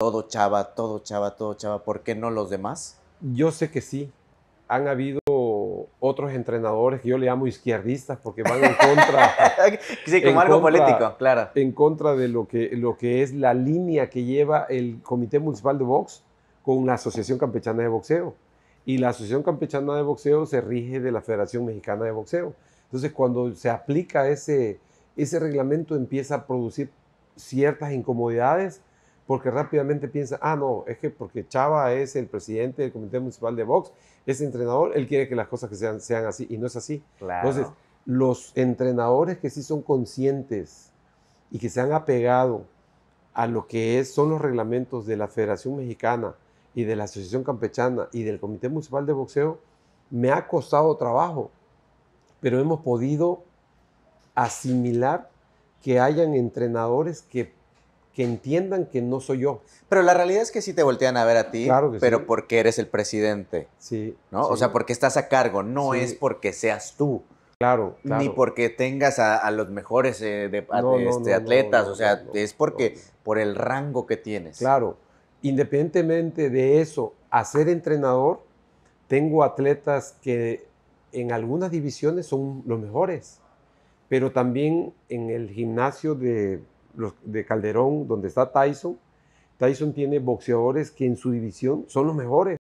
todo chava, todo chava, todo chava, ¿por qué no los demás? Yo sé que sí. Han habido otros entrenadores que yo le llamo izquierdistas porque van en contra. sí, como algo político, claro. En contra de lo que, lo que es la línea que lleva el Comité Municipal de Box con la Asociación Campechana de Boxeo. Y la Asociación Campechana de Boxeo se rige de la Federación Mexicana de Boxeo. Entonces, cuando se aplica ese, ese reglamento, empieza a producir ciertas incomodidades porque rápidamente piensa, ah, no, es que porque Chava es el presidente del Comité Municipal de Box, es entrenador, él quiere que las cosas que sean, sean así, y no es así. Entonces, los entrenadores que sí son conscientes y que se han apegado a lo que es, son los reglamentos de la Federación Mexicana y de la Asociación Campechana y del Comité Municipal de Boxeo, me ha costado trabajo, pero hemos podido asimilar que hayan entrenadores que que entiendan que no soy yo. Pero la realidad es que sí te voltean a ver a ti, pero porque eres el presidente. Sí. ¿no? O sea, porque estás a cargo, no es porque seas tú. Claro, Ni porque tengas a, los mejores eh, de, este, atletas, o sea, es porque por el rango que tienes. Claro. Independientemente de eso, a ser entrenador, tengo atletas que en algunas divisiones son los mejores, pero también en el gimnasio de de Calderón, donde está Tyson, Tyson tiene boxeadores que en su división son los mejores.